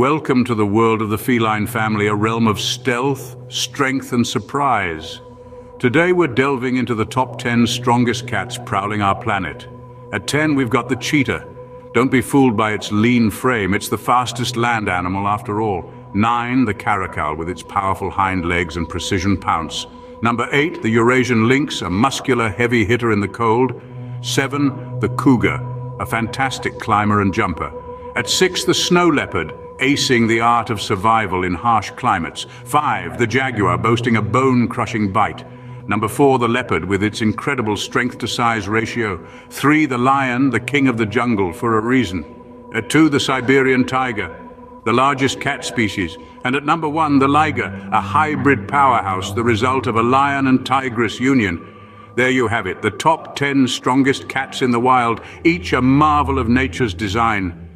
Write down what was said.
Welcome to the world of the feline family, a realm of stealth, strength and surprise. Today we're delving into the top 10 strongest cats prowling our planet. At 10 we've got the cheetah. Don't be fooled by its lean frame, it's the fastest land animal after all. 9. The caracal with its powerful hind legs and precision pounce. Number 8. The Eurasian lynx, a muscular heavy hitter in the cold. 7. The cougar, a fantastic climber and jumper. At 6. The snow leopard, acing the art of survival in harsh climates. 5. The jaguar, boasting a bone-crushing bite. Number 4. The leopard, with its incredible strength-to-size ratio. 3. The lion, the king of the jungle, for a reason. At 2. The Siberian tiger, the largest cat species. And at number 1. The liger, a hybrid powerhouse, the result of a lion and tigress union. There you have it, the top 10 strongest cats in the wild, each a marvel of nature's design.